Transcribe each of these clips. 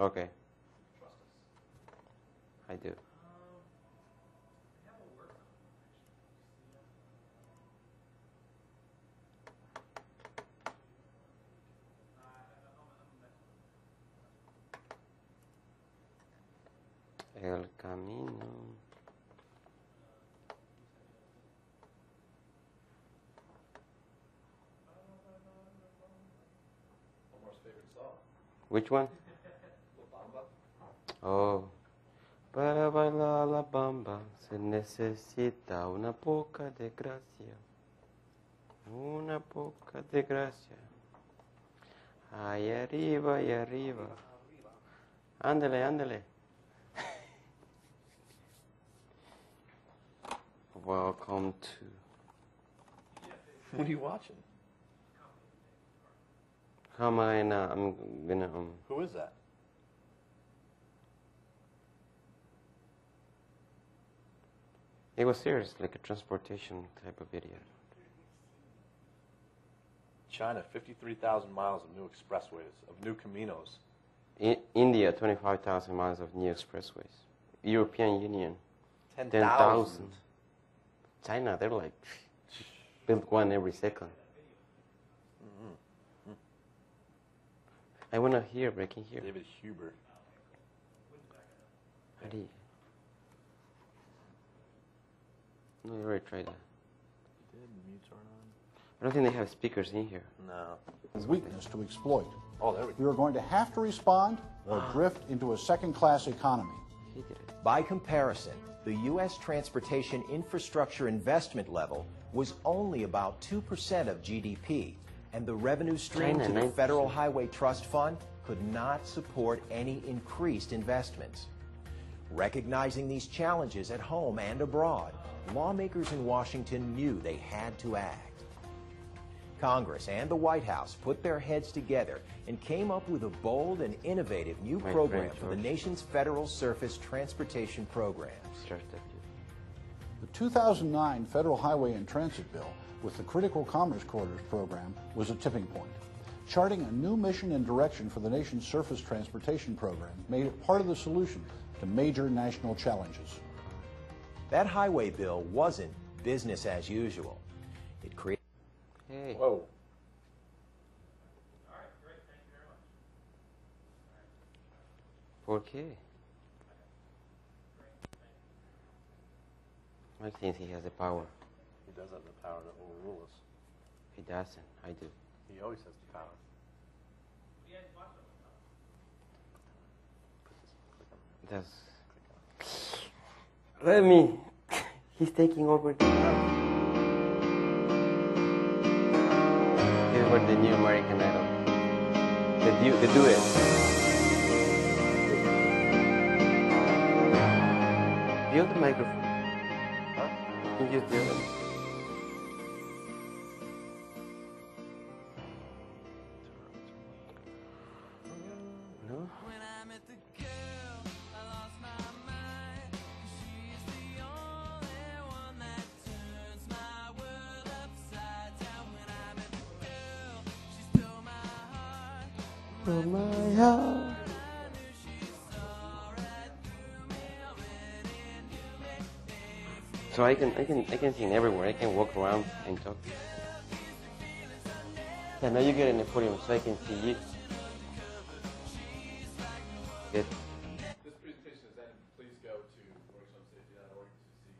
Okay, Trust us. I do. El camino. Omar's favorite song. Which one? Oh. Para bailar la bamba se necesita una poca de gracia. Una poca de gracia. Ahí arriba, ahí arriba. Ándale, ándale. Welcome to. What are you watching? Come on, uh, I'm gonna. Um, Who is that? It was serious, like a transportation type of video. China, 53,000 miles of new expressways, of new caminos. I- India, 25,000 miles of new expressways. European Union, 10,000. 10,000. China, they're like, build one every 2nd mm-hmm. I want to hear, Breaking Here. David Huber. How do you? No, you already tried that. Did mute turn on? I don't think they have speakers in here. No. weakness to exploit. Oh, there we We go. are going to have to respond or ah. drift into a second-class economy. He did it. By comparison, the U.S. transportation infrastructure investment level was only about 2% of GDP, and the revenue stream China, to the 9%. Federal Highway Trust Fund could not support any increased investments. Recognizing these challenges at home and abroad, lawmakers in Washington knew they had to act. Congress and the White House put their heads together and came up with a bold and innovative new My program for the nation's federal surface transportation programs. Start that view. The 2009 Federal Highway and Transit Bill with the Critical Commerce Corridors program was a tipping point. Charting a new mission and direction for the nation's surface transportation program made it part of the solution to major national challenges. That highway bill wasn't business as usual. It created Hey. Whoa. All right, great. Thank you very much. 4K. Mike thinks he has the power. He does have the power to overrule us. He doesn't. I do. He always has the power. You guys watch it. Does. Let me. He's taking over the house. He's for the new American Idol. The, du- the duet. The microphone. Huh? You use the. My heart. So I can I can I can sing everywhere. I can walk around and talk. Yeah, now you get in the podium so I can see you. Good. This presentation is ended. Please go to workzonesafety.org to see.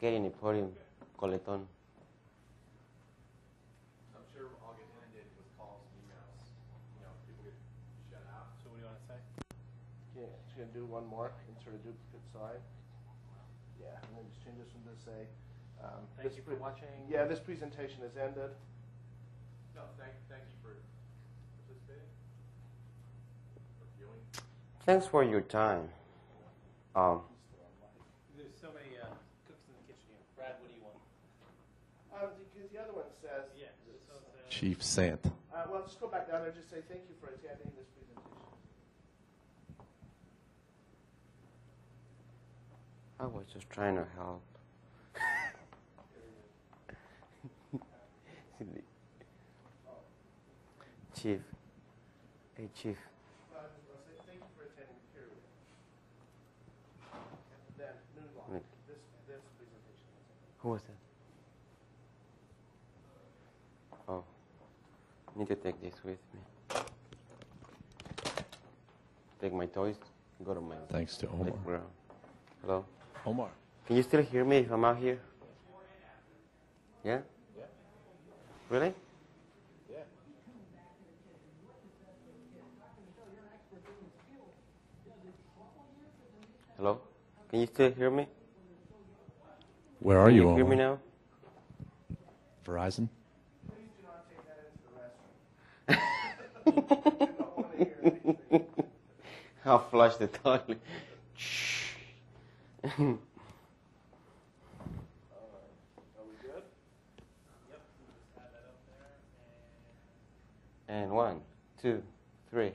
Get in the podium, coletón. I'm sure I'll get inundated with calls and emails. You know, people get shut out. So what do you want to say? Yeah, just gonna do one more, insert a duplicate slide. Yeah, and then just change this one to say. Um, Thank this you for pre- watching. Yeah, this presentation is ended. No, thank, thank you for participating, for viewing. Thanks for your time. Um, There's so many uh, cooks in the kitchen here. Brad, what do you want? Um, because the other one says. Yeah, so it's, uh, Chief Sant. Uh, well, just go back down there and just say thank you for attending this I was just trying to help. Chief, Hey, Chief. No, I just want to say thank you for attending, period. And then, new law, Wait. this, this presentation. Who was that? Oh, need to take this with me. Take my toys. Go to my Thanks to Omar. Hello. Omar. Can you still hear me if I'm out here? Yeah. Yeah. Really? Yeah. Hello. Can you still hear me? Where are Can you, you hear me now? Verizon? Please do not take that into the restroom. I don't want to hear anything. I'll flush the toilet. Shh. All right. Are we good? and one, two, three.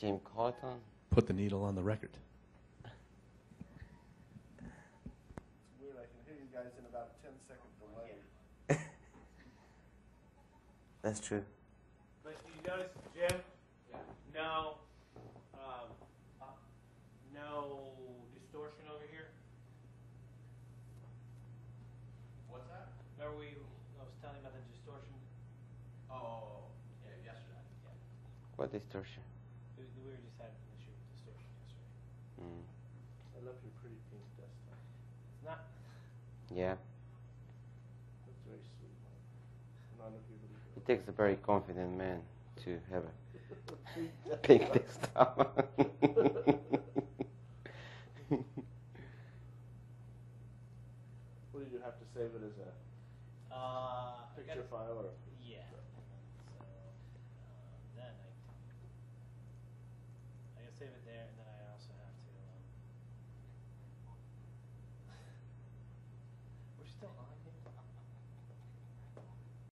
Jim Colton. Put the needle on the record. It's weird, I can hear you guys in about a 10 second delay. That's true. But you notice, Jim? No, um, uh, no distortion over here. What's that? Remember we, I was telling you about the distortion? Oh, yeah, yesterday. What distortion? We, we were just having an issue with distortion yesterday. Mm. I love your pretty pink desktop. It's not, Yeah. That's very sweet. None of you really It takes a very confident man to have a pink desktop. What did you have to save it as a uh, picture file or? Yeah. So, uh, then I, I gotta save it there, and then I also have to, um, we're still on?